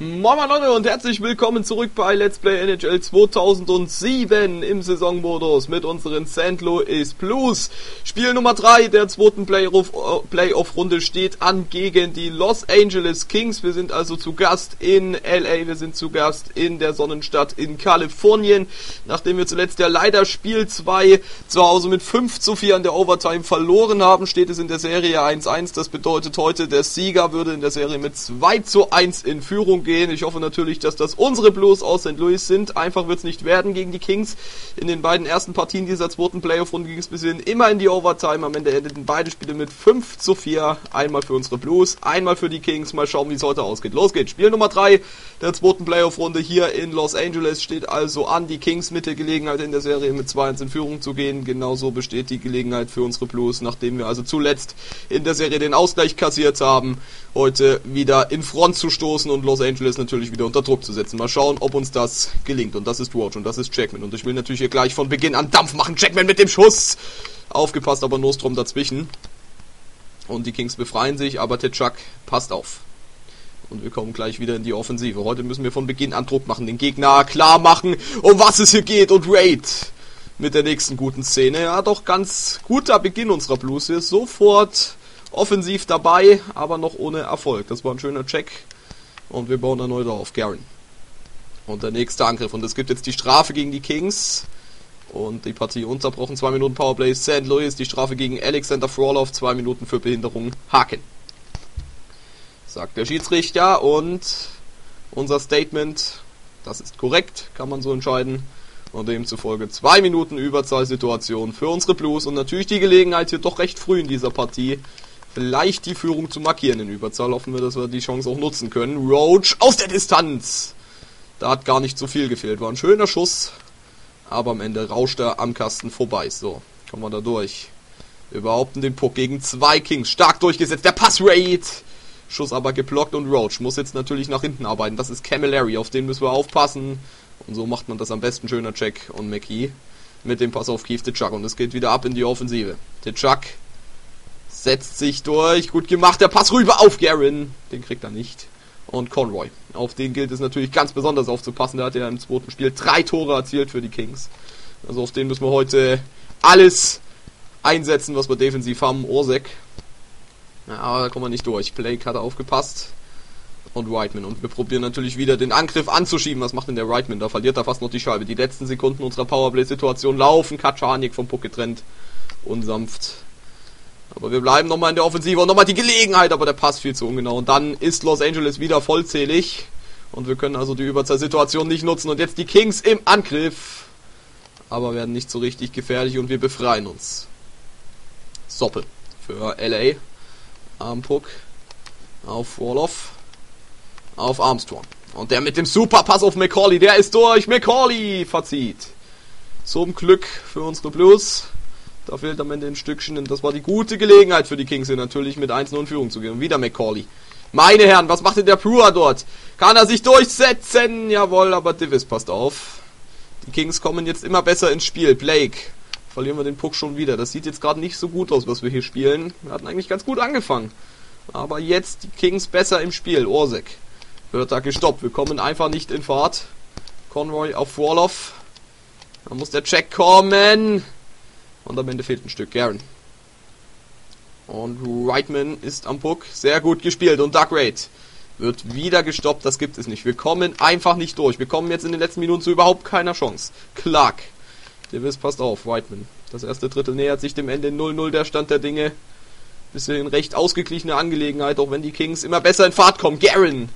Moin moin Leute und herzlich willkommen zurück bei Let's Play NHL 2007 im Saisonmodus mit unseren St. Louis Blues. Spiel Nummer 3 der zweiten Playoff-Runde steht an gegen die Los Angeles Kings. Wir sind also zu Gast in LA, wir sind zu Gast in der Sonnenstadt in Kalifornien. Nachdem wir zuletzt ja leider Spiel 2 zu Hause mit 5 zu 4 an der Overtime verloren haben, steht es in der Serie 1-1. Das bedeutet heute, der Sieger würde in der Serie mit 2 zu 1 in Führung gehen. Ich hoffe natürlich, dass das unsere Blues aus St. Louis sind. Einfach wird es nicht werden gegen die Kings. In den beiden ersten Partien dieser zweiten Playoff-Runde ging es bisher immer in die Overtime. Am Ende endeten beide Spiele mit 5 zu 4. Einmal für unsere Blues, einmal für die Kings. Mal schauen, wie es heute ausgeht. Los geht's. Spiel Nummer 3 der zweiten Playoff-Runde hier in Los Angeles steht also an. Die Kings mit der Gelegenheit in der Serie mit 2-1 in Führung zu gehen. Genauso besteht die Gelegenheit für unsere Blues, nachdem wir also zuletzt in der Serie den Ausgleich kassiert haben, heute wieder in Front zu stoßen und Los Angeles natürlich wieder unter Druck zu setzen. Mal schauen, ob uns das gelingt. Und das ist Roach und das ist Jackman. Und ich will natürlich hier gleich von Beginn an Dampf machen. Jackman mit dem Schuss. Aufgepasst, aber Nostrom dazwischen. Und die Kings befreien sich, aber Tetschak passt auf. Und wir kommen gleich wieder in die Offensive. Heute müssen wir von Beginn an Druck machen, den Gegner klar machen, um was es hier geht. Und Raid mit der nächsten guten Szene. Ja, doch ganz guter Beginn unserer Blues. Wir sofort offensiv dabei, aber noch ohne Erfolg. Das war ein schöner Check und wir bauen erneut auf. Garen. Und der nächste Angriff. Und es gibt jetzt die Strafe gegen die Kings. Und die Partie unterbrochen. Zwei Minuten Powerplay St. Louis. Die Strafe gegen Alexander Frolov. Zwei Minuten für Behinderung. Haken. Sagt der Schiedsrichter. Und unser Statement, das ist korrekt, kann man so entscheiden. Und demzufolge zwei Minuten Überzahlsituation für unsere Blues. Und natürlich die Gelegenheit hier doch recht früh in dieser Partie vielleicht die Führung zu markieren in Überzahl. Hoffen wir, dass wir die Chance auch nutzen können. Roach aus der Distanz. Da hat gar nicht so viel gefehlt. War ein schöner Schuss. Aber am Ende rauscht er am Kasten vorbei. So, kommen wir da durch. Wir behaupten den Puck gegen zwei Kings. Stark durchgesetzt. Der Pass-Raid. Schuss aber geblockt und Roach muss jetzt natürlich nach hinten arbeiten. Das ist Camilleri. Auf den müssen wir aufpassen. Und so macht man das am besten. Schöner Check und McKee mit dem Pass auf Keith Chuck. Und es geht wieder ab in die Offensive. Chuck setzt sich durch. Gut gemacht. Der Pass rüber auf Garen. Den kriegt er nicht. Und Conroy. Auf den gilt es natürlich ganz besonders aufzupassen. Der hat ja im zweiten Spiel drei Tore erzielt für die Kings. Also auf den müssen wir heute alles einsetzen, was wir defensiv haben. Orsek. Ja, aber da kommen wir nicht durch. Blake hat aufgepasst. Und Whiteman. Und wir probieren natürlich wieder den Angriff anzuschieben. Was macht denn der Whiteman? Da verliert er fast noch die Scheibe. Die letzten Sekunden unserer Powerplay-Situation laufen. Kaczarnik vom Puck getrennt. Unsanft aber wir bleiben nochmal in der Offensive und nochmal die Gelegenheit, aber der Pass viel zu ungenau. Und dann ist Los Angeles wieder vollzählig. Und wir können also die Überzahlsituation nicht nutzen. Und jetzt die Kings im Angriff. Aber werden nicht so richtig gefährlich und wir befreien uns. Soppe für LA. Am Puck. Auf Woloff. Auf Armstrong. Und der mit dem Superpass auf McCauley. Der ist durch. McCauley verzieht. Zum Glück für unsere Blues. Da fehlt am Ende ein Stückchen und das war die gute Gelegenheit für die Kings hier natürlich mit 1-0 in Führung zu gehen. Und wieder McCauley. Meine Herren, was macht denn der Brewer dort? Kann er sich durchsetzen? Jawohl, aber Davis passt auf. Die Kings kommen jetzt immer besser ins Spiel. Blake. Verlieren wir den Puck schon wieder. Das sieht jetzt gerade nicht so gut aus, was wir hier spielen. Wir hatten eigentlich ganz gut angefangen. Aber jetzt die Kings besser im Spiel. Orsek wird da gestoppt. Wir kommen einfach nicht in Fahrt. Conroy auf Warloff. Da muss der Check kommen. Und am Ende fehlt ein Stück. Garen. Und Reitman ist am Puck. Sehr gut gespielt. Und Doug Raid wird wieder gestoppt. Das gibt es nicht. Wir kommen einfach nicht durch. Wir kommen jetzt in den letzten Minuten zu überhaupt keiner Chance. Clark. Davis passt auf. Reitman. Das erste Drittel nähert sich dem Ende 0-0 der Stand der Dinge. Bisschen recht ausgeglichene Angelegenheit, auch wenn die Kings immer besser in Fahrt kommen. Garen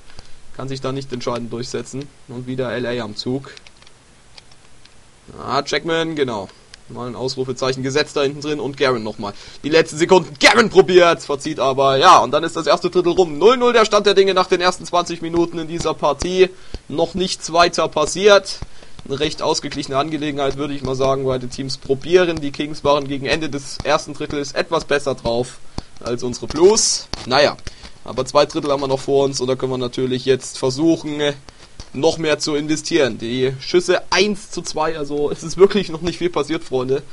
kann sich da nicht entscheidend durchsetzen. Und wieder LA am Zug. Ah, Jackman, genau. Mal ein Ausrufezeichen gesetzt da hinten drin und Garen nochmal. Die letzten Sekunden. Garen probiert, verzieht aber. Ja, und dann ist das erste Drittel rum. 0-0 der Stand der Dinge nach den ersten 20 Minuten in dieser Partie. Noch nichts weiter passiert. Eine recht ausgeglichene Angelegenheit, würde ich mal sagen. Beide Teams probieren. Die Kings waren gegen Ende des ersten Drittels etwas besser drauf als unsere Blues. Naja, aber zwei Drittel haben wir noch vor uns und da können wir natürlich jetzt versuchen, noch mehr zu investieren. Die Schüsse 1 zu 2, also es ist wirklich noch nicht viel passiert, Freunde.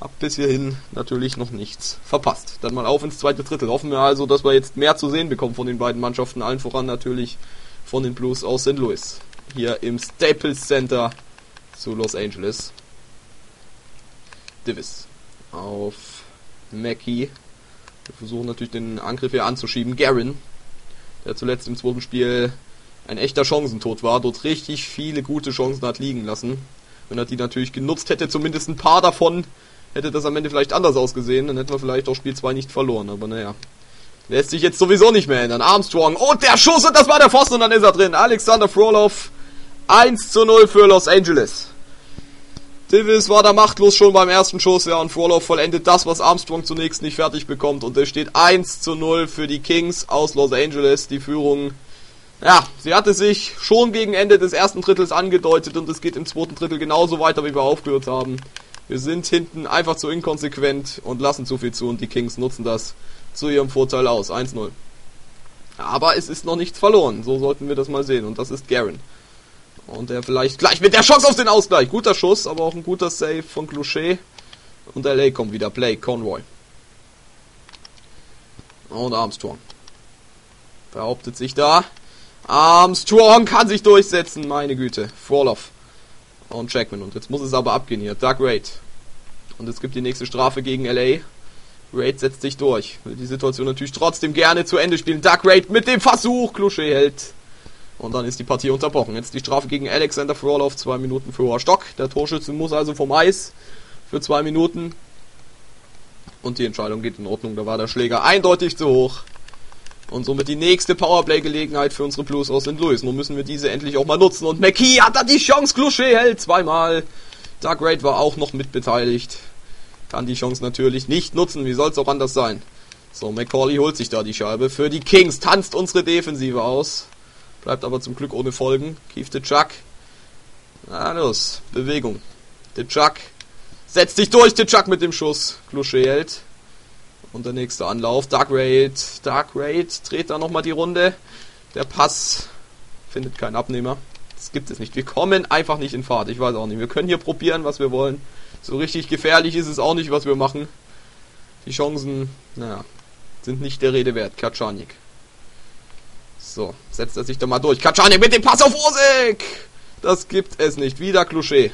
Hab bis hierhin natürlich noch nichts verpasst. Dann mal auf ins zweite Drittel. Hoffen wir also, dass wir jetzt mehr zu sehen bekommen von den beiden Mannschaften. Allen voran natürlich von den Blues aus St. Louis. Hier im Staples Center zu Los Angeles. Davis auf Mackie. Wir versuchen natürlich den Angriff hier anzuschieben. Garin, der zuletzt im zweiten Spiel ein echter Chancentod war, dort richtig viele gute Chancen hat liegen lassen. Wenn er die natürlich genutzt hätte, zumindest ein paar davon, hätte das am Ende vielleicht anders ausgesehen. Dann hätten wir vielleicht auch Spiel 2 nicht verloren. Aber naja, lässt sich jetzt sowieso nicht mehr ändern. Armstrong und der Schuss und das war der Pfosten und dann ist er drin. Alexander Frolov 1 zu 0 für Los Angeles. Davis war da machtlos schon beim ersten Schuss, ja, und Frolov vollendet das, was Armstrong zunächst nicht fertig bekommt. Und es steht 1 zu 0 für die Kings aus Los Angeles. Die Führung, ja, sie hatte sich schon gegen Ende des ersten Drittels angedeutet und es geht im zweiten Drittel genauso weiter, wie wir aufgehört haben. Wir sind hinten einfach zu inkonsequent und lassen zu viel zu und die Kings nutzen das zu ihrem Vorteil aus. 1-0. Aber es ist noch nichts verloren, so sollten wir das mal sehen. Und das ist Garen. Und er vielleicht gleich mit der Chance auf den Ausgleich. Guter Schuss, aber auch ein guter Save von Clocher. Und LA kommt wieder. Play, Conroy. Und Armstrong. Behauptet sich da. Armstrong kann sich durchsetzen, meine Güte. Froloff. Und Jackman. Und jetzt muss es aber abgehen hier. Doug Raid. Und es gibt die nächste Strafe gegen LA. Raid setzt sich durch. Will die Situation natürlich trotzdem gerne zu Ende spielen. Doug Raid mit dem Versuch. Clocher hält und dann ist die Partie unterbrochen. Jetzt die Strafe gegen Alexander Frolov, zwei Minuten für hoher Stock. Der Torschütze muss also vom Eis für zwei Minuten. Und die Entscheidung geht in Ordnung. Da war der Schläger eindeutig zu hoch. Und somit die nächste Powerplay-Gelegenheit für unsere Blues aus St. Louis. Nun müssen wir diese endlich auch mal nutzen. Und McKee hat da die Chance. Clocher hält zweimal. Doug Raid war auch noch mitbeteiligt. Kann die Chance natürlich nicht nutzen. Wie soll es auch anders sein? So, McCauley holt sich da die Scheibe. Für die Kings tanzt unsere Defensive aus. Bleibt aber zum Glück ohne Folgen. Keith the Chuck. Na los, Bewegung. The Chuck. Setzt sich durch, The Chuck mit dem Schuss. Klusche hält. Und der nächste Anlauf. Dark Raid. Dark Raid dreht da nochmal die Runde. Der Pass findet keinen Abnehmer. Das gibt es nicht. Wir kommen einfach nicht in Fahrt. Ich weiß auch nicht. Wir können hier probieren, was wir wollen. So richtig gefährlich ist es auch nicht, was wir machen. Die Chancen, naja, sind nicht der Rede wert. Kaczarnik. So, setzt er sich da mal durch. Kaczani mit dem Pass auf Osik! Das gibt es nicht. Wieder Kluschee.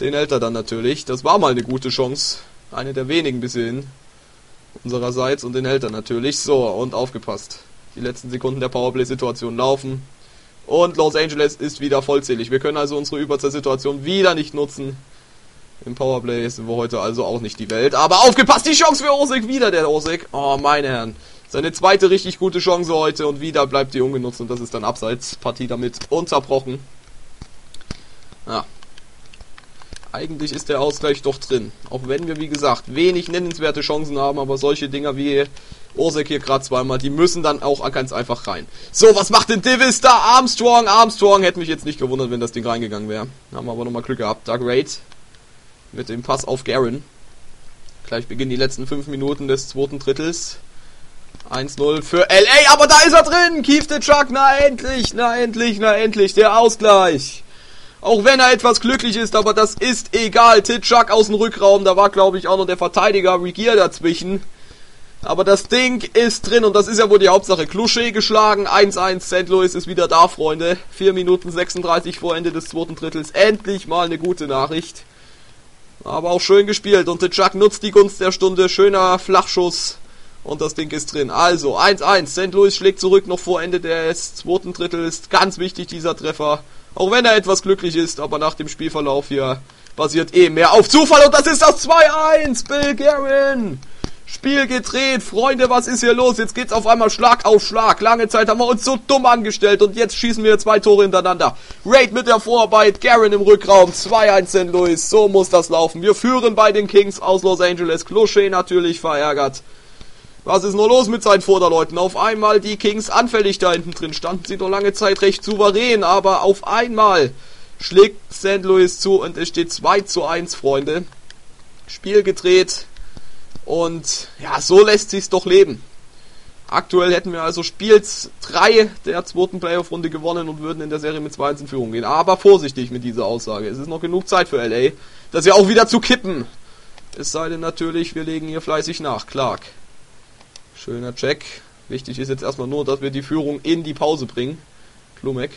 Den hält er dann natürlich. Das war mal eine gute Chance. Eine der wenigen bis hierhin. Unsererseits. Und den hält er natürlich. So, und aufgepasst. Die letzten Sekunden der Powerplay-Situation laufen. Und Los Angeles ist wieder vollzählig. Wir können also unsere Überzahlsituation wieder nicht nutzen. Im Powerplay sind wir heute also auch nicht die Welt. Aber aufgepasst, die Chance für Osik. Wieder der Osik. Oh, meine Herren. Seine zweite richtig gute Chance heute und wieder bleibt die ungenutzt und das ist dann abseits. Partie damit unterbrochen. Ja. Eigentlich ist der Ausgleich doch drin. Auch wenn wir, wie gesagt, wenig nennenswerte Chancen haben, aber solche Dinger wie Osek hier gerade zweimal, die müssen dann auch ganz einfach rein. So, was macht denn Davis da? Armstrong, Armstrong. Hätte mich jetzt nicht gewundert, wenn das Ding reingegangen wäre. Haben wir aber nochmal Glück gehabt. Doug Raid mit dem Pass auf Garen. Gleich beginnen die letzten fünf Minuten des zweiten Drittels. 1-0 für LA, aber da ist er drin. Keith the Chuck, na endlich, na endlich, na endlich, der Ausgleich. Auch wenn er etwas glücklich ist, aber das ist egal. Titschak aus dem Rückraum, da war glaube ich auch noch der Verteidiger Regier dazwischen. Aber das Ding ist drin und das ist ja wohl die Hauptsache. Clocher geschlagen, 1-1, St. Louis ist wieder da, Freunde. 4 Minuten 36 vor Ende des zweiten Drittels. Endlich mal eine gute Nachricht. Aber auch schön gespielt und Titschak nutzt die Gunst der Stunde. Schöner Flachschuss und das Ding ist drin. Also 1-1. St. Louis schlägt zurück noch vor Ende des zweiten Drittels. Ganz wichtig dieser Treffer. Auch wenn er etwas glücklich ist, aber nach dem Spielverlauf hier basiert eh mehr auf Zufall. Und das ist das 2-1. Bill Guerin. Spiel gedreht. Freunde, was ist hier los? Jetzt geht's auf einmal Schlag auf Schlag. Lange Zeit haben wir uns so dumm angestellt und jetzt schießen wir zwei Tore hintereinander. Raid mit der Vorarbeit, Guerin im Rückraum. 2-1 St. Louis. So muss das laufen. Wir führen bei den Kings aus Los Angeles. Clocher natürlich verärgert. Was ist nur los mit seinen Vorderleuten? Auf einmal die Kings anfällig da hinten drin. Standen sie noch lange Zeit recht souverän, aber auf einmal schlägt St. Louis zu und es steht 2 zu 1, Freunde. Spiel gedreht und ja, so lässt sich's doch leben. Aktuell hätten wir also Spiel 3 der zweiten Playoff-Runde gewonnen und würden in der Serie mit 2 in Führung gehen. Aber vorsichtig mit dieser Aussage. Es ist noch genug Zeit für LA, das ja auch wieder zu kippen. Es sei denn natürlich, wir legen hier fleißig nach. Clark. Schöner Check. Wichtig ist jetzt erstmal nur, dass wir die Führung in die Pause bringen. Plumek.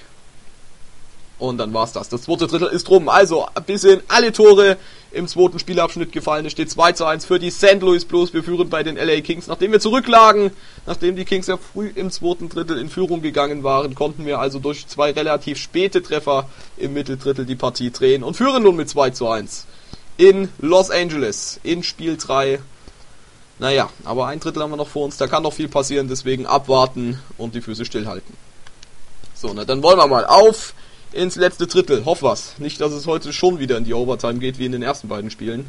Und dann war's das. Das zweite Drittel ist rum. Also, ein bisschen alle Tore im zweiten Spielabschnitt gefallen. Es steht 2 zu 1 für die St. Louis Blues. Wir führen bei den LA Kings. Nachdem wir zurücklagen, nachdem die Kings ja früh im zweiten Drittel in Führung gegangen waren, konnten wir also durch zwei relativ späte Treffer im Mitteldrittel die Partie drehen und führen nun mit 2 zu 1 in Los Angeles in Spiel 3. Naja, aber ein Drittel haben wir noch vor uns. Da kann noch viel passieren. Deswegen abwarten und die Füße stillhalten. So, na dann wollen wir mal auf ins letzte Drittel. Hoff was. Nicht, dass es heute schon wieder in die Overtime geht, wie in den ersten beiden Spielen.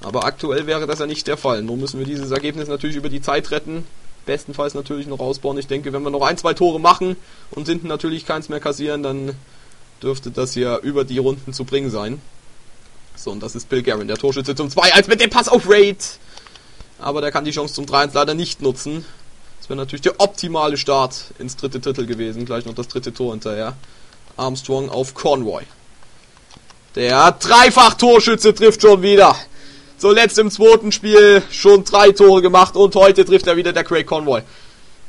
Aber aktuell wäre das ja nicht der Fall. Nun müssen wir dieses Ergebnis natürlich über die Zeit retten. Bestenfalls natürlich noch ausbauen. Ich denke, wenn wir noch ein, zwei Tore machen und hinten natürlich keins mehr kassieren, dann dürfte das hier über die Runden zu bringen sein. So, und das ist Bill Guerin, der Torschütze zum 2-1 mit dem Pass auf Raid. Aber der kann die Chance zum 3-1 leider nicht nutzen. Das wäre natürlich der optimale Start ins dritte Drittel gewesen. Gleich noch das dritte Tor hinterher. Armstrong auf Conroy. Der Dreifach-Torschütze trifft schon wieder. Zuletzt im zweiten Spiel schon drei Tore gemacht und heute trifft er wieder der Craig Conroy.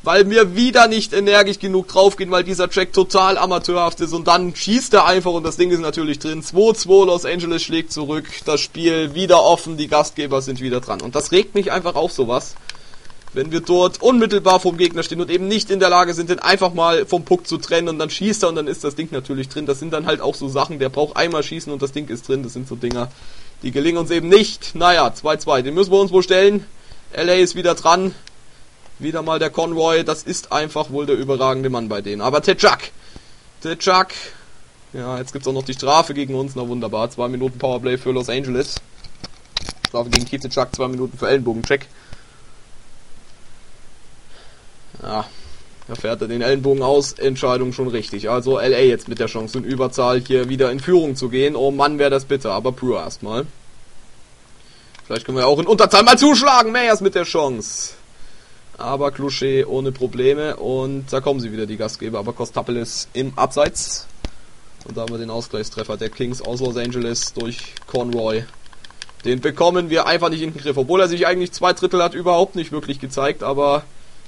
Weil wir wieder nicht energisch genug draufgehen, weil dieser Track total amateurhaft ist und dann schießt er einfach und das Ding ist natürlich drin. 2-2, Los Angeles schlägt zurück, das Spiel wieder offen, die Gastgeber sind wieder dran. Und das regt mich einfach auf sowas wenn wir dort unmittelbar vom Gegner stehen und eben nicht in der Lage sind, den einfach mal vom Puck zu trennen und dann schießt er und dann ist das Ding natürlich drin. Das sind dann halt auch so Sachen, der braucht einmal schießen und das Ding ist drin. Das sind so Dinger, die gelingen uns eben nicht. Naja, 2-2, den müssen wir uns wohl stellen. LA ist wieder dran. Wieder mal der Conroy, das ist einfach wohl der überragende Mann bei denen. Aber Tetschak, Tetschak, ja, jetzt gibt's auch noch die Strafe gegen uns, na wunderbar. Zwei Minuten Powerplay für Los Angeles. Strafe gegen Tetschak, zwei Minuten für Ellenbogencheck. Ja, da fährt er den Ellenbogen aus. Entscheidung schon richtig. Also LA jetzt mit der Chance in Überzahl hier wieder in Führung zu gehen. Oh Mann, wäre das bitter. Aber Brewer erstmal. Vielleicht können wir auch in Unterzahl mal zuschlagen. Meyers mit der Chance. Aber Clocher ohne Probleme. Und da kommen sie wieder, die Gastgeber. Aber Costapelis im Abseits. Und da haben wir den Ausgleichstreffer der Kings aus Los Angeles durch Conroy. Den bekommen wir einfach nicht in den Griff. Obwohl er sich eigentlich zwei Drittel hat überhaupt nicht wirklich gezeigt. Aber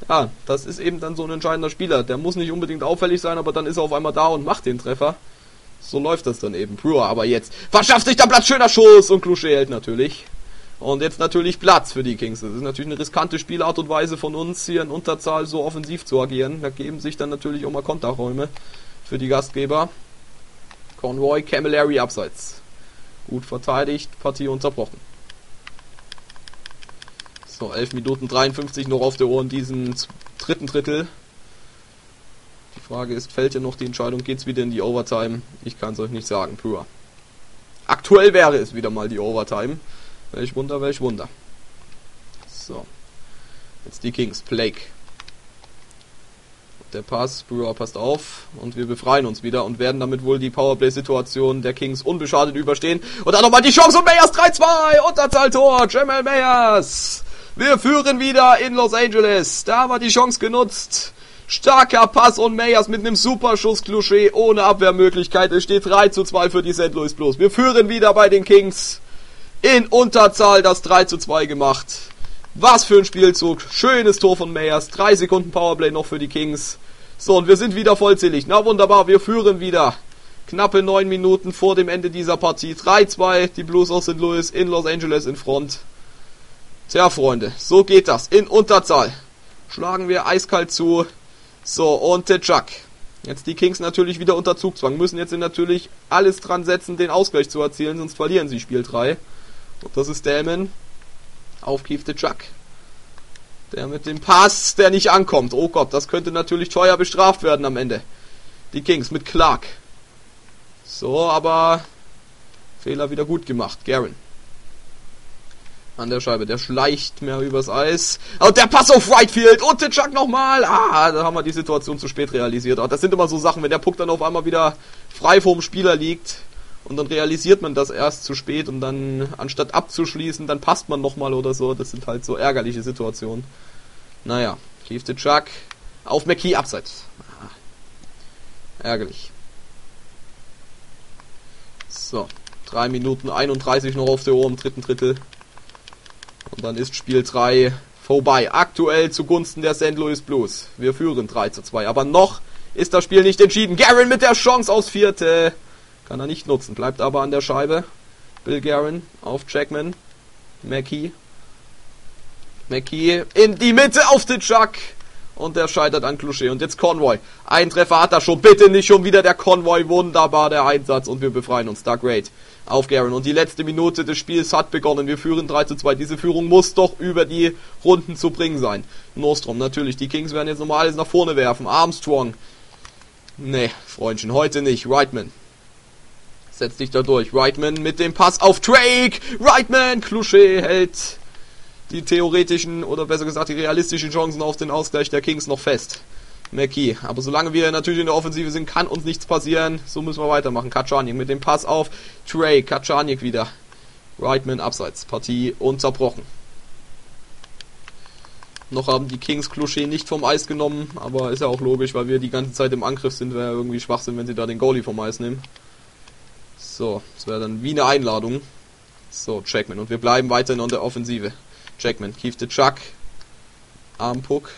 ja, das ist eben dann so ein entscheidender Spieler. Der muss nicht unbedingt auffällig sein, aber dann ist er auf einmal da und macht den Treffer. So läuft das dann eben. Brewer aber jetzt verschafft sich der Platz, schöner Schuss und Kluche hält natürlich. Und jetzt natürlich Platz für die Kings. Das ist natürlich eine riskante Spielart und Weise von uns, hier in Unterzahl so offensiv zu agieren. Da geben sich dann natürlich auch mal Konterräume für die Gastgeber. Conroy, Camilleri abseits. Gut verteidigt, Partie unterbrochen. So, 11 Minuten 53 noch auf der Uhr in diesem dritten Drittel. Die Frage ist, fällt ja noch die Entscheidung, geht's wieder in die Overtime? Ich kann es euch nicht sagen, pur. Aktuell wäre es wieder mal die Overtime. Welch Wunder, welch Wunder. So. Jetzt die Kings. Blake. Der Pass, Brewer passt auf und wir befreien uns wieder und werden damit wohl die Powerplay-Situation der Kings unbeschadet überstehen. Und dann nochmal die Chance und Meyers 3-2, Unterzahltor, Jamal Meyers. Wir führen wieder in Los Angeles. Da wir die Chance genutzt. Starker Pass und Meyers mit einem Superschuss Kluschee ohne Abwehrmöglichkeit. Es steht 3 zu 2 für die St. Louis Blues. Wir führen wieder bei den Kings. In Unterzahl das 3 zu 2 gemacht. Was für ein Spielzug. Schönes Tor von Meyers. Drei Sekunden Powerplay noch für die Kings. So, und wir sind wieder vollzählig. Na wunderbar, wir führen wieder. Knappe neun Minuten vor dem Ende dieser Partie. 3-2, die Blues aus St. Louis in Los Angeles in Front. Tja, Freunde, so geht das. In Unterzahl. Schlagen wir eiskalt zu. So, und Chuck. Jetzt die Kings natürlich wieder unter Zugzwang. Müssen jetzt natürlich alles dran setzen, den Ausgleich zu erzielen, sonst verlieren sie Spiel 3. Das ist Damon. Auf Keith the Chuck. Der mit dem Pass, der nicht ankommt. Oh Gott, das könnte natürlich teuer bestraft werden am Ende. Die Kings mit Clark. So, aber Fehler wieder gut gemacht. Garen an der Scheibe. Der schleicht mehr übers Eis. Und der Pass auf Rightfield und den Chuck nochmal. Ah, da haben wir die Situation zu spät realisiert. Aber das sind immer so Sachen, wenn der Puck dann auf einmal wieder frei vorm Spieler liegt und dann realisiert man das erst zu spät und dann anstatt abzuschließen, dann passt man nochmal oder so. Das sind halt so ärgerliche Situationen. Naja, Keith the Chuck auf McKee abseits. Ärgerlich. So, 3 Minuten 31 noch auf der Uhr im dritten Drittel. Und dann ist Spiel 3 vorbei. Aktuell zugunsten der St. Louis Blues. Wir führen 3 zu 2. Aber noch ist das Spiel nicht entschieden. Garen mit der Chance aus Vierte. Kann er nicht nutzen, bleibt aber an der Scheibe. Bill Garen auf Jackman. Mackie. Mackie in die Mitte auf den Chuck. Und der scheitert an Clocher. Und jetzt Convoy. Ein Treffer hat er schon. Bitte nicht schon wieder der Convoy. Wunderbar der Einsatz. Und wir befreien uns. Dark Raid auf Garen. Und die letzte Minute des Spiels hat begonnen. Wir führen 3 zu 2. Diese Führung muss doch über die Runden zu bringen sein. Nostrom natürlich. Die Kings werden jetzt nochmal alles nach vorne werfen. Armstrong. Nee, Freundchen, heute nicht. Reitman. Setz dich da durch. Reitman mit dem Pass auf Drake. Reitman. Clocher hält die theoretischen oder besser gesagt die realistischen Chancen auf den Ausgleich der Kings noch fest. McKee. Aber solange wir natürlich in der Offensive sind, kann uns nichts passieren. So müssen wir weitermachen. Kaczanic mit dem Pass auf Trey. Kaczanic wieder. Reitman abseits. Partie unterbrochen. Noch haben die Kings Clocher nicht vom Eis genommen, aber ist ja auch logisch, weil wir die ganze Zeit im Angriff sind, wäre irgendwie schwach sind, wenn sie da den Goalie vom Eis nehmen. So, das wäre dann wie eine Einladung. So, Checkman. Und wir bleiben weiterhin in der Offensive. Jackman, Keith the Chuck, Armpuck,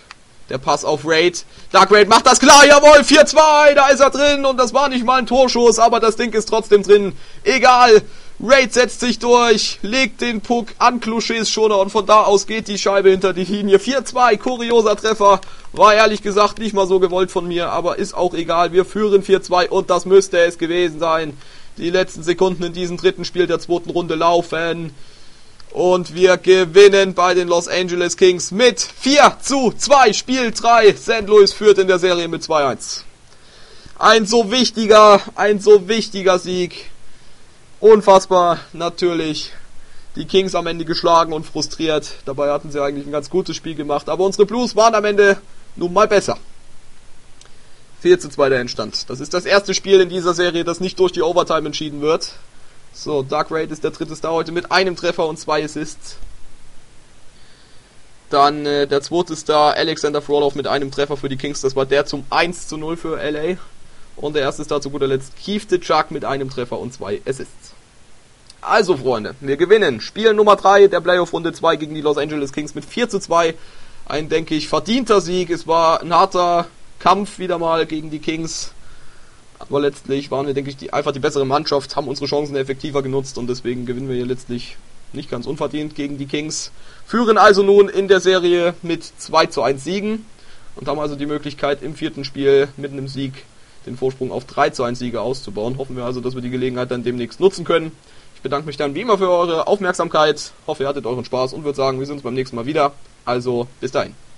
der Pass auf Raid. Dark Raid macht das klar, jawohl, 4-2, da ist er drin und das war nicht mal ein Torschuss, aber das Ding ist trotzdem drin. Egal, Raid setzt sich durch, legt den Puck an Clochets Schoner und von da aus geht die Scheibe hinter die Linie. 4-2, kurioser Treffer, war ehrlich gesagt nicht mal so gewollt von mir, aber ist auch egal, wir führen 4-2 und das müsste es gewesen sein. Die letzten Sekunden in diesem dritten Spiel der zweiten Runde laufen. Und wir gewinnen bei den Los Angeles Kings mit 4 zu 2. Spiel 3. St. Louis führt in der Serie mit 2-1. Ein so wichtiger, ein so wichtiger Sieg. Unfassbar, natürlich. Die Kings am Ende geschlagen und frustriert. Dabei hatten sie eigentlich ein ganz gutes Spiel gemacht. Aber unsere Blues waren am Ende nun mal besser. 4 zu 2 der Endstand. Das ist das erste Spiel in dieser Serie, das nicht durch die Overtime entschieden wird. So, Dark Raid ist der dritte Star heute mit einem Treffer und zwei Assists. Dann äh, der zweite Star Alexander Frolov mit einem Treffer für die Kings. Das war der zum 1 zu 0 für LA. Und der erste Star zu guter Letzt Keith Chuck mit einem Treffer und zwei Assists. Also Freunde, wir gewinnen. Spiel Nummer 3 der Playoff Runde 2 gegen die Los Angeles Kings mit 4 zu 2. Ein, denke ich, verdienter Sieg. Es war ein harter Kampf wieder mal gegen die Kings. Aber letztlich waren wir, denke ich, die, einfach die bessere Mannschaft, haben unsere Chancen effektiver genutzt und deswegen gewinnen wir hier letztlich nicht ganz unverdient gegen die Kings. Führen also nun in der Serie mit 2 zu 1 Siegen und haben also die Möglichkeit im vierten Spiel mit einem Sieg den Vorsprung auf 3 zu 1 Siege auszubauen. Hoffen wir also, dass wir die Gelegenheit dann demnächst nutzen können. Ich bedanke mich dann wie immer für eure Aufmerksamkeit, hoffe ihr hattet euren Spaß und würde sagen, wir sehen uns beim nächsten Mal wieder. Also bis dahin.